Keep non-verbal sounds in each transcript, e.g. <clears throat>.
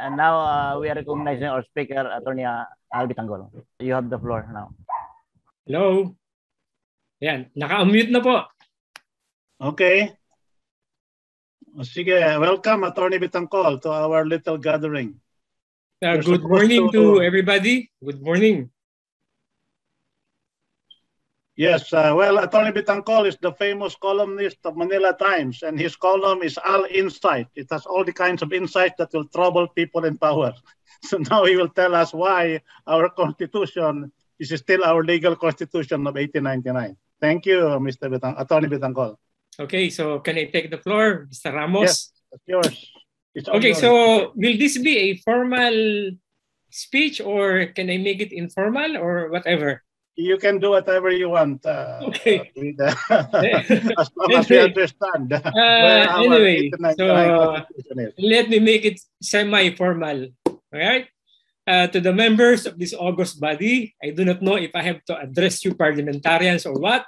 And now uh, we are recognizing our speaker, Attorney uh, Albi Tanggol. You have the floor now. Hello? Yan, naka-unmute na po. Okay. Sige, welcome Attorney Bitangkol to our little gathering. Uh, good morning to- to everybody. Good morning. Yes, uh, well, Attorney Bitangkol is the famous columnist of Manila Times, and his column is All Insight. It has all the kinds of insights that will trouble people in power. <laughs> So now he will tell us why our constitution is still our legal constitution of 1899. Thank you, Mr. Bitang- Attorney Bitangkol. Okay, so can I take the floor, Mr. Ramos? Yes. It's yours. It's Okay, yours. so will this be a formal speech or can I make it informal or whatever? You can do whatever you want. Uh, Okay. with, <laughs> uh, <laughs> as long as we understand <laughs> our anyway, so-. Let me make it semi-formal. All right? Uh, to the members of this August body, I do not know if I have to address you parliamentarians or what.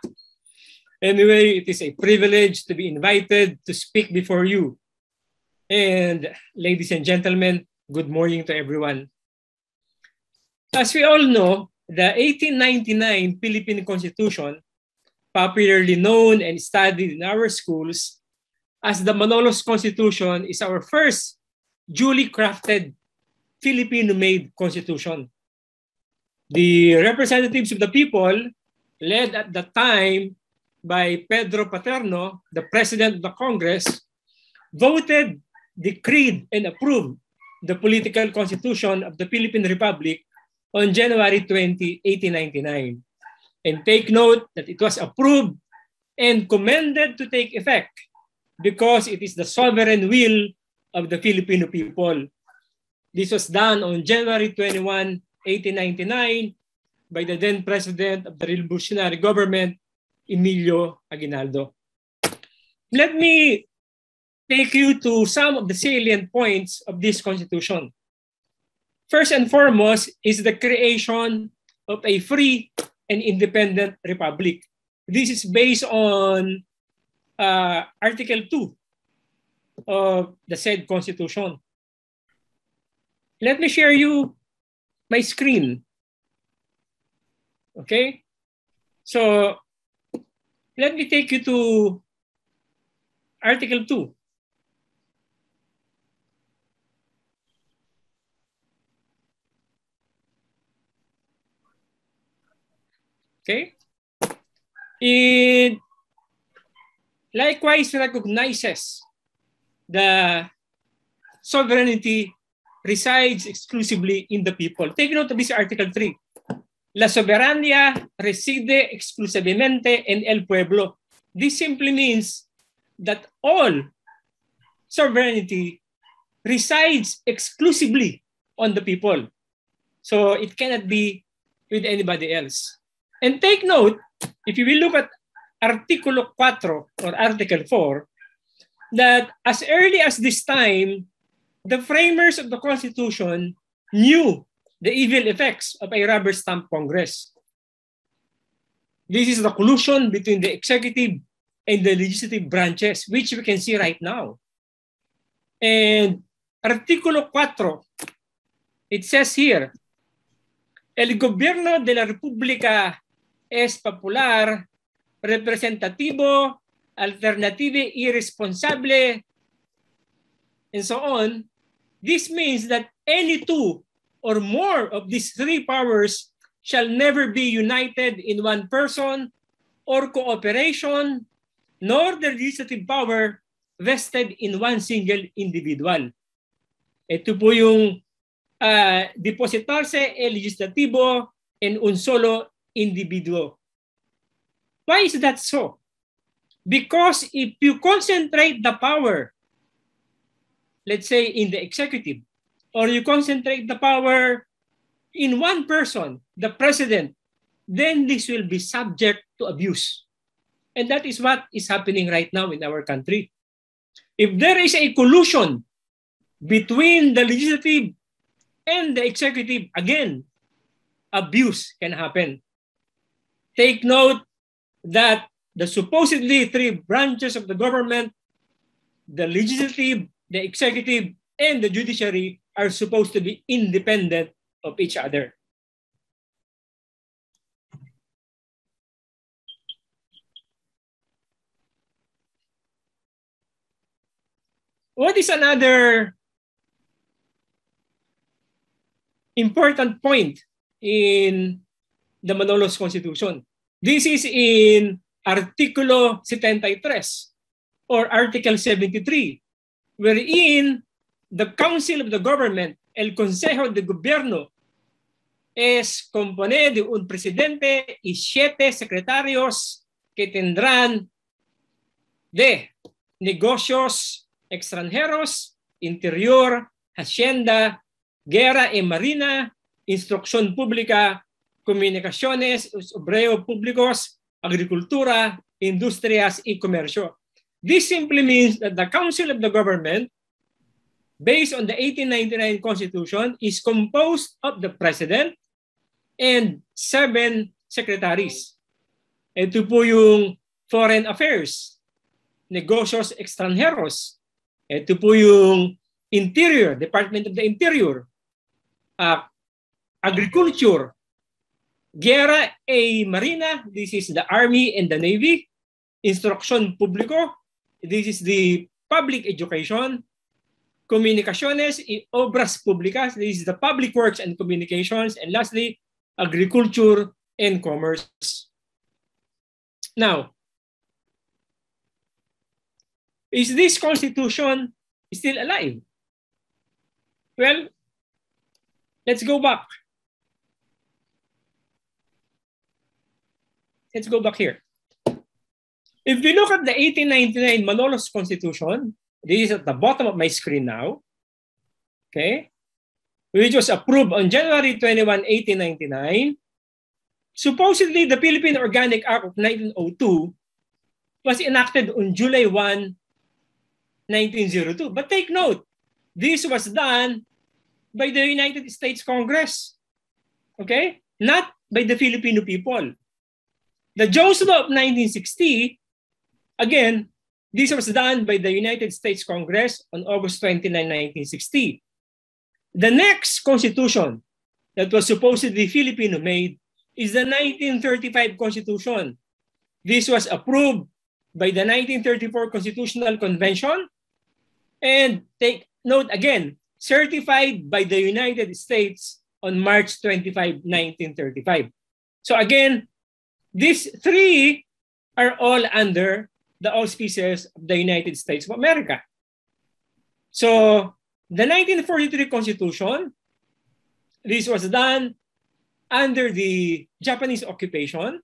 Anyway, it is a privilege to be invited to speak before you. And ladies and gentlemen, good morning to everyone. As we all know, the 1899 Philippine Constitution, popularly known and studied in our schools as the Manolos Constitution, is our first duly crafted Filipino-made constitution. The representatives of the people, led at the time by Pedro Paterno, the president of the Congress, voted, decreed, and approved the political constitution of the Philippine Republic on January 20, 1899. And take note that it was approved and commended to take effect because it is the sovereign will of the Filipino people. This was done on January 21, 1899 by the then president of the revolutionary government, Emilio Aguinaldo. Let me take you to some of the salient points of this constitution. First and foremost is the creation of a free and independent republic. This is based on uh, Article 2 of the said constitution. Let me share you my screen. Okay? So, let me take you to Article 2. Okay? It likewise recognizes the sovereignty resides exclusively in the people. Take note of this Article 3. La soberanía reside exclusivamente en el pueblo. This simply means that all sovereignty resides exclusively on the people. So it cannot be with anybody else. And take note, if you will look at Articulo 4 or Article 4, that as early as this time, the framers of the Constitution knew the evil effects of a rubber stamp Congress. This is the collusion between the executive and the legislative branches, which we can see right now. And Artículo 4, it says here, El gobierno de la República es popular, representativo, alternativo y responsable, and so on. This means that any two or more of these three powers shall never be united in one person or cooperation, nor the legislative power vested in one single individual. Ito po yung uh, depositarse el legislativo en un solo individuo. Why is that so? Because if you concentrate the power, let's say in the executive, or you concentrate the power in one person, the president, then this will be subject to abuse. And that is what is happening right now in our country. If there is a collusion between the legislative and the executive, again, abuse can happen. Take note that the supposedly three branches of the government, the legislative, the executive, and the judiciary are supposed to be independent of each other. What is another important point in the Manolos Constitution? This is in Artikulo 73 or Article 73, wherein the Council of the Government, el Consejo de Gobierno, es compone de un presidente y siete secretarios que tendrán de negocios extranjeros, interior, hacienda, guerra y marina, instrucción pública, comunicaciones, obrero públicos, agricultura, industrias y comercio. This simply means that the Council of the Government, based on the 1899 Constitution, is composed of the President and seven secretaries. Ito po yung Foreign Affairs, Negocios Extranjeros. Ito po yung Interior, Department of the Interior, uh, Agriculture, Guerra e Marina, this is the Army and the Navy, Instruction Público, this is the Public Education, Comunicaciones y Obras Públicas, this is the Public Works and Communications, and lastly, Agriculture and Commerce. Now, is this constitution still alive? Well, let's go back. Let's go back here. If we look at the 1899 Manolos Constitution, this is at the bottom of my screen now, okay, which was approved on January 21, 1899, supposedly the Philippine Organic Act of 1902 was enacted on July 1, 1902. But take note, this was done by the United States Congress, okay, not by the Filipino people. The Law of 1960, again, this was done by the United States Congress on August 29, 1960. The next constitution that was supposedly Filipino made is the 1935 Constitution. This was approved by the 1934 Constitutional Convention and take note again, certified by the United States on March 25, 1935. So again, These three are all under the auspices of the United States of America. So the 1943 Constitution, this was done under the Japanese occupation.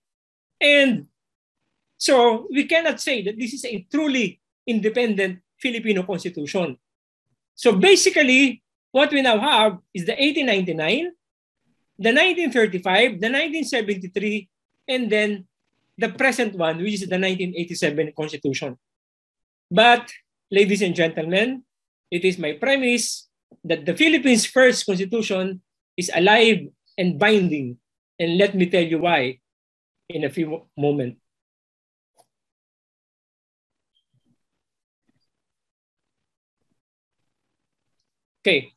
And so we cannot say that this is a truly independent Filipino Constitution. So basically, what we now have is the 1899, the 1935, the 1973, and then the present one, which is the 1987 Constitution. But, ladies and gentlemen, it is my premise that the Philippines' first Constitution is alive and binding. And let me tell you why in a few moments. Okay.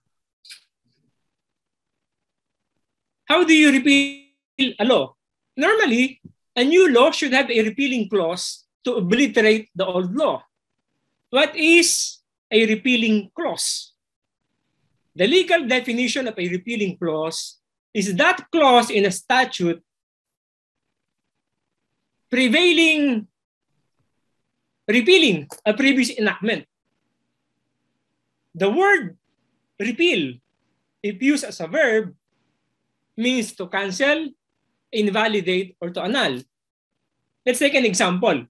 How do you repeal a law? Normally, a new law should have a repealing clause to obliterate the old law. What is a repealing clause? The legal definition of a repealing clause is that clause in a statute prevailing, repealing a previous enactment. The word repeal, if used as a verb, means to cancel, invalidate, or to annul. Let's take an example.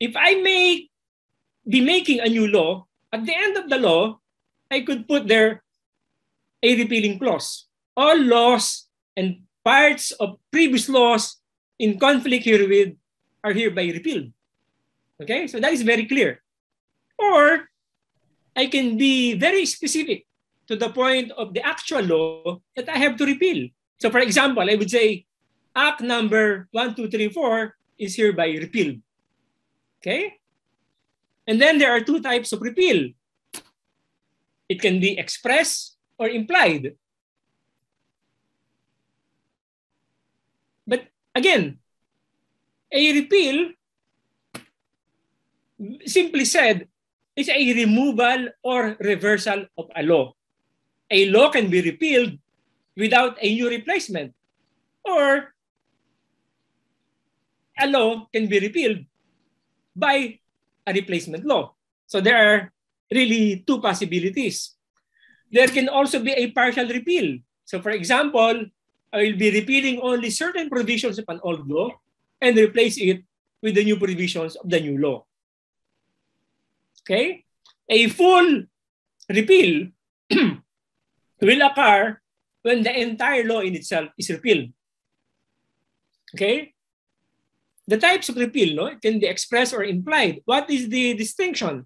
If I may be making a new law, at the end of the law, I could put there a repealing clause. All laws and parts of previous laws in conflict herewith are hereby repealed. Okay, so that is very clear. Or I can be very specific to the point of the actual law that I have to repeal. So for example, I would say Act number 1234 is hereby repealed. Okay? And then there are two types of repeal. It can be express or implied. But again, a repeal, simply said, is a removal or reversal of a law. A law can be repealed without a new replacement, or a law can be repealed by a replacement law. So there are really two possibilities. There can also be a partial repeal. So for example, I will be repealing only certain provisions of an old law and replace it with the new provisions of the new law. Okay? A full repeal <clears throat> will occur when the entire law in itself is repealed. Okay? The types of repeal no, can be expressed or implied. What is the distinction?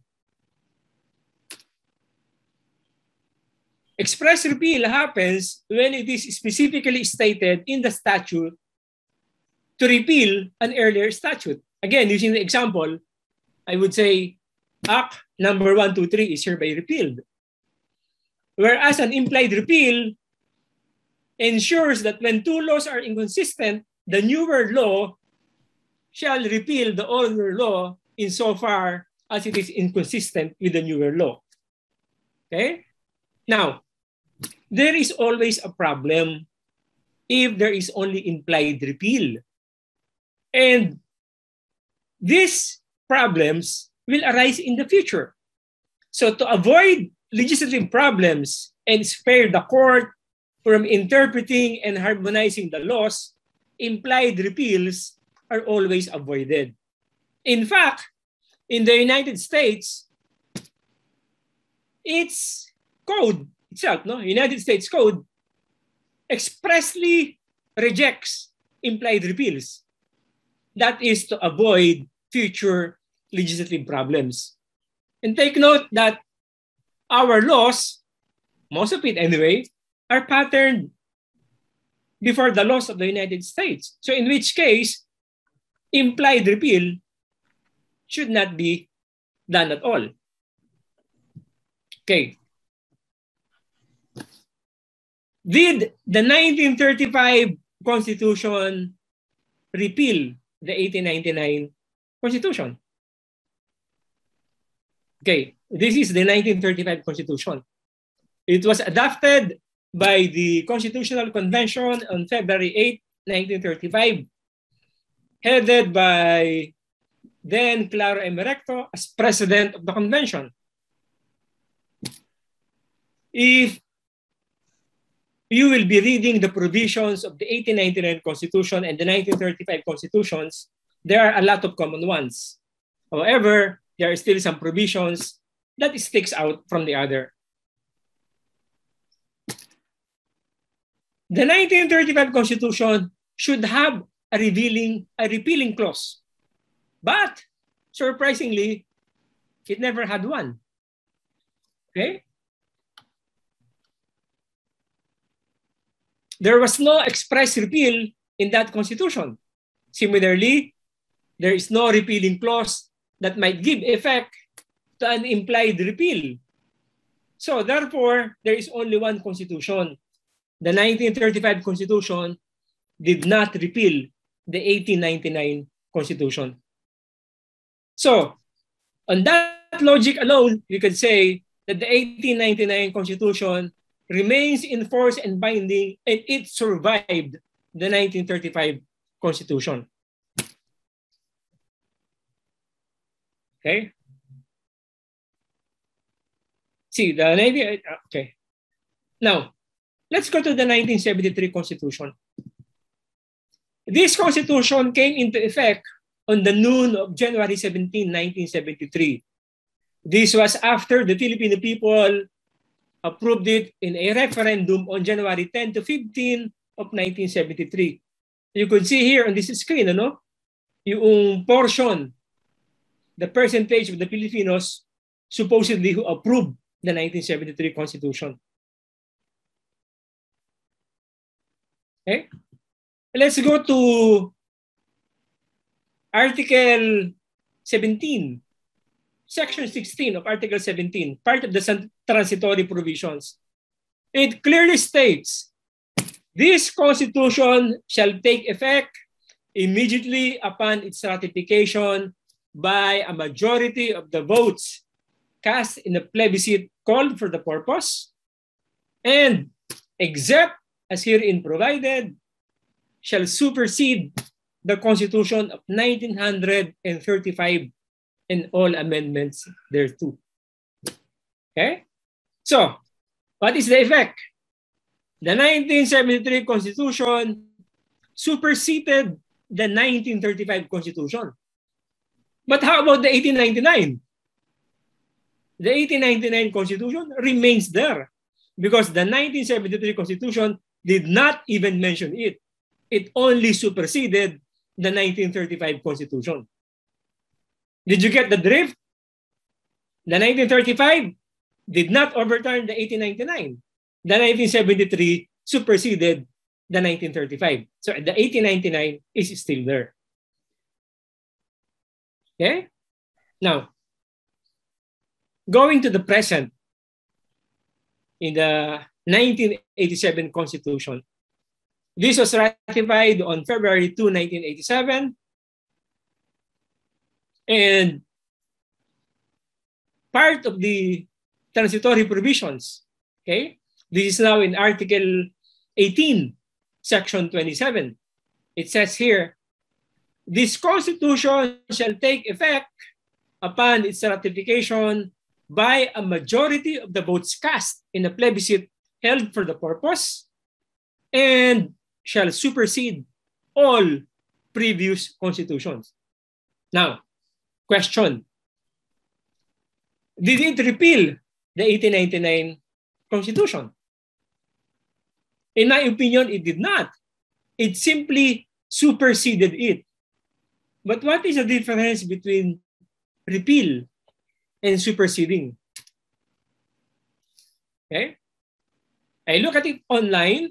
Express repeal happens when it is specifically stated in the statute to repeal an earlier statute. Again, using the example, I would say Act number 123 is hereby repealed. Whereas an implied repeal ensures that when two laws are inconsistent, the newer law shall repeal the older law insofar as it is inconsistent with the newer law. Okay? Now, there is always a problem if there is only implied repeal. And these problems will arise in the future. So to avoid legislative problems and spare the court from interpreting and harmonizing the laws, implied repeals are always avoided. In fact, in the United States, its code itself, no, United States Code, expressly rejects implied repeals. That is to avoid future legislative problems. And take note that our laws, most of it anyway, are patterned before the laws of the United States. So in which case, implied repeal should not be done at all. Okay. Did the 1935 Constitution repeal the 1899 Constitution? Okay, this is the 1935 Constitution. It was adopted by the Constitutional Convention on February 8, 1935 headed by then Claro M. Recto as president of the convention. If you will be reading the provisions of the 1899 Constitution and the 1935 Constitutions, there are a lot of common ones. However, there are still some provisions that sticks out from the other. The 1935 Constitution should have a revealing, a repealing clause. But surprisingly, it never had one. Okay? There was no express repeal in that constitution. Similarly, there is no repealing clause that might give effect to an implied repeal. So therefore, there is only one constitution. The 1935 constitution did not repeal the 1899 Constitution. So, on that logic alone, we could say that the 1899 Constitution remains in force and binding, and it survived the 1935 Constitution. Okay? See, the 19, okay. Now, let's go to the 1973 Constitution. This constitution came into effect on the noon of January 17, 1973. This was after the Filipino people approved it in a referendum on January 10 to 15 of 1973. You could see here on this screen, ano, yung portion, the percentage of the Filipinos supposedly who approved the 1973 Constitution. Okay? Let's go to Article 17. Section 16 of Article 17, part of the transitory provisions, it clearly states this constitution shall take effect immediately upon its ratification by a majority of the votes cast in the plebiscite called for the purpose, and except as herein provided, shall supersede the Constitution of 1935 and all amendments thereto. Okay? So, what is the effect? The 1973 Constitution superseded the 1935 Constitution. But how about the 1899? The 1899 Constitution remains there because the 1973 Constitution did not even mention it. It only superseded the 1935 Constitution. Did you get the drift? The 1935 did not overturn the 1899. The 1973 superseded the 1935. So the 1899 is still there. Okay? Now, going to the present, in the 1987 Constitution, this was ratified on February 2, 1987. And part of the transitory provisions, okay, this is now in Article 18, Section 27. It says here, this Constitution shall take effect upon its ratification by a majority of the votes cast in a plebiscite held for the purpose and shall supersede all previous constitutions. Now, question. Did it repeal the 1899 Constitution? In my opinion, it did not. It simply superseded it. But what is the difference between repeal and superseding? Okay? I look at it online.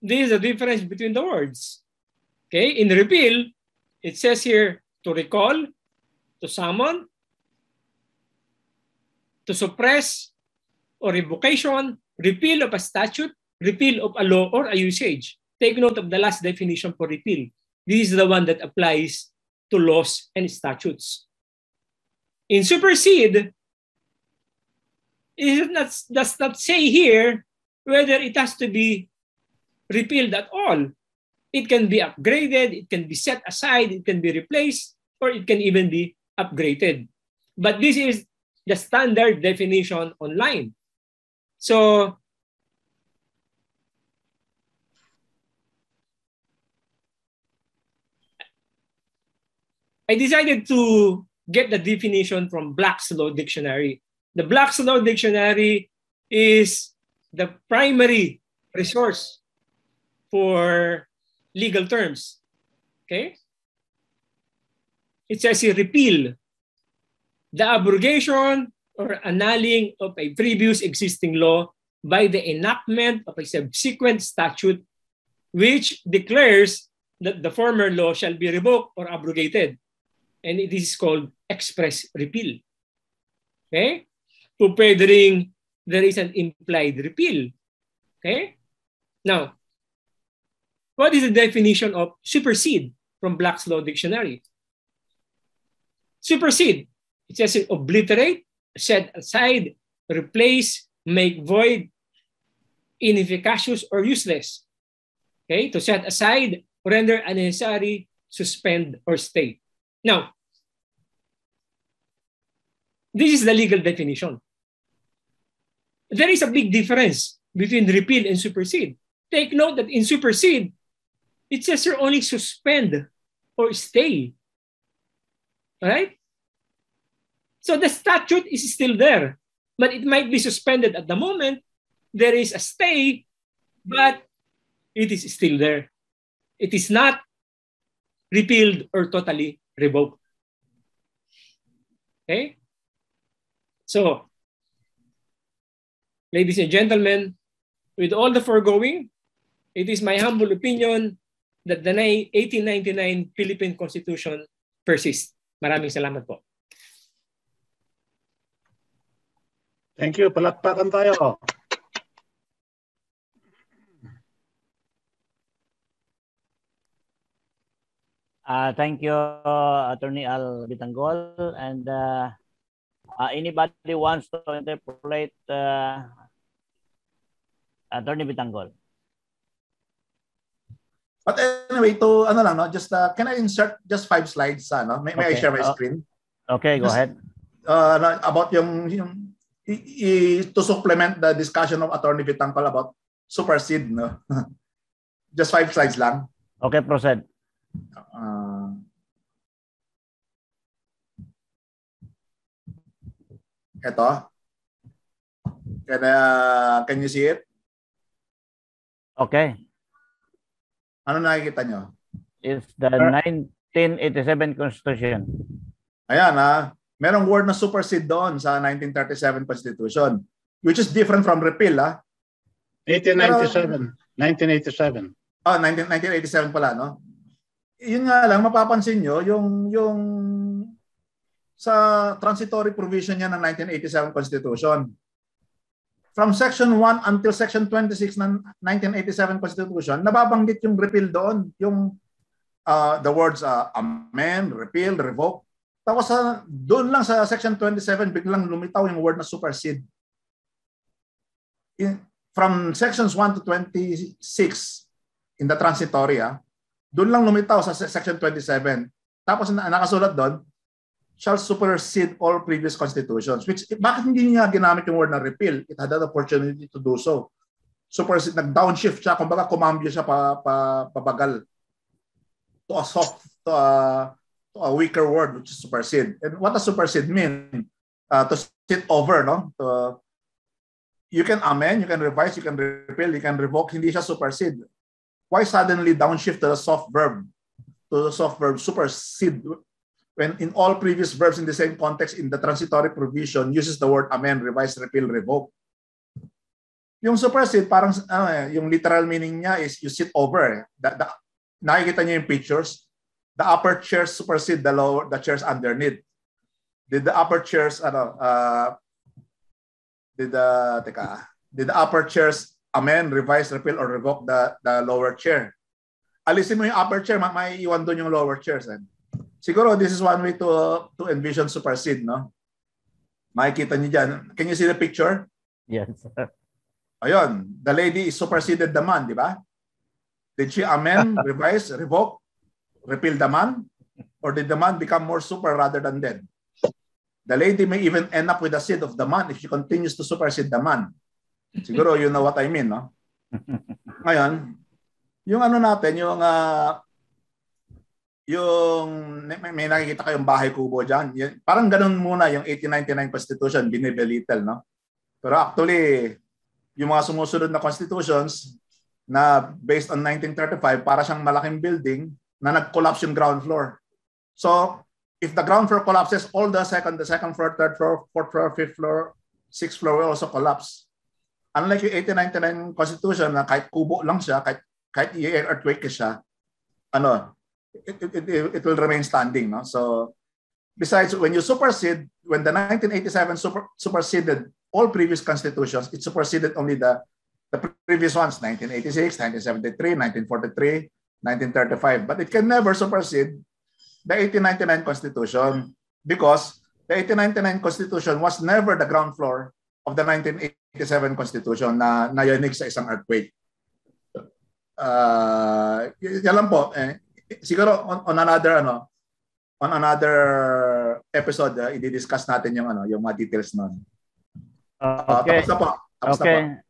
This is the difference between the words. Okay? In repeal, it says here to recall, to summon, to suppress, or revocation, repeal of a statute, repeal of a law or a usage. Take note of the last definition for repeal. This is the one that applies to laws and statutes. In supersede, it not, does not say here whether it has to be repealed at all. It can be upgraded, it can be set aside, it can be replaced, or it can even be upgraded. But this is the standard definition online. So I decided to get the definition from Black's Law Dictionary. The Black's Law Dictionary is the primary resource for legal terms. Okay? It says here, repeal. The abrogation or annulling of a previous existing law by the enactment of a subsequent statute which declares that the former law shall be revoked or abrogated. And it is called express repeal. Okay? To ring there is an implied repeal. Okay? Now, what is the definition of supersede from Black's Law Dictionary? Supersede, it says obliterate, set aside, replace, make void, inefficacious, or useless. Okay? To set aside, render unnecessary, suspend, or stay. Now, this is the legal definition there is a big difference between repeal and supersede. Take note that in supersede, it says you only suspend or stay. Right? So the statute is still there, but it might be suspended at the moment. There is a stay, but it is still there. It is not repealed or totally revoked. Okay? So Ladies and gentlemen, with all the foregoing, it is my humble opinion that the 1899 Philippine Constitution persists. Maraming salamat po. Thank you. Palakpakan tayo. Uh, thank you, Attorney Al Bitanggol. And uh, uh, anybody wants to interpolate uh, Attorney Bitanggol? But anyway, to ano lang, no, just uh, can I insert just five slides? Ano? May, may I share my Uh, screen? Okay, go Just- ahead. uh, na- about yung, yung i- i- to supplement the discussion of Attorney Vitangkol about supersede. No? <laughs> just five slides lang. Okay, proceed. Uh, ito. Can, uh, can you see it? Okay. Ano nakikita nyo? It's the 1987 Constitution. Ayan ha. Merong word na supersede doon sa 1937 Constitution which is different from repeal ha. 1897. 1987. Ah, 19, 1987 pala, no? Yun nga lang, mapapansin nyo, yung, yung sa transitory provision niya ng 1987 Constitution. From Section 1 until Section 26 ng 1987 Constitution, nababanggit yung repeal doon, yung uh, the words uh, amend, repeal, revoke. Tapos sa doon lang sa Section 27, biglang lumitaw yung word na supersede. In, from sections 1 to 26 in the transitory, ah, doon lang lumitaw sa se- section 27. Tapos na, nakasulat doon, shall supersede all previous constitutions. Which, bakit hindi niya ginamit yung word na repeal? It had an opportunity to do so. Supersede, nag-downshift siya, kumbaga kumambyo siya pa, pa, pabagal to a soft, to a, to a weaker word, which is supersede. And what does supersede mean? Uh, to sit over, no? To, you can amend, you can revise, you can repeal, you can revoke, hindi siya supersede. Why suddenly downshift to the soft verb? To the soft verb supersede when in all previous verbs in the same context in the transitory provision uses the word amend, revise, repeal, revoke. Yung supersede, parang eh, yung literal meaning niya is you sit over. Eh. The, the, nakikita niyo yung pictures. The upper chairs supersede the lower the chairs underneath. Did the upper chairs ano uh, did the teka, did the upper chairs amend, revise, repeal, or revoke the the lower chair? Alisin mo yung upper chair, ma- maiiwan doon yung lower chairs. Eh. Siguro this is one way to to envision supersede, no? Makikita niyo dyan. Can you see the picture? Yes. <laughs> Ayun, the lady is superseded the man, di ba? Did she amend, <laughs> revise, revoke, repeal the man? Or did the man become more super rather than dead? The lady may even end up with the seed of the man if she continues to supersede the man. Siguro you know what I mean, no? <laughs> Ngayon, yung ano natin, yung ah, yung may, may nakikita kayong bahay kubo diyan. Parang ganun muna yung 1899 Constitution, binibelittle, no? Pero actually, yung mga sumusunod na constitutions na based on 1935, para siyang malaking building na nag-collapse yung ground floor. So, if the ground floor collapses, all the second, the second floor, third floor, fourth floor, fifth floor, sixth floor will also collapse. Unlike yung 1899 Constitution na kahit kubo lang siya, kahit, kahit i-earthquake siya, ano, it, it, it, will remain standing. No? So, besides, when you supersede, when the 1987 super, superseded all previous constitutions, it superseded only the, the previous ones, 1986, 1973, 1943, 1935. But it can never supersede the 1899 Constitution because the 1899 Constitution was never the ground floor of the 1987 Constitution na nayanig sa isang earthquake. Uh, yan lang po. Eh, siguro on, on another ano, on another episode, uh, i-discuss natin yung ano, yung mga details noon. Uh, Okay. Tapos na po. Tapos Okay. na po.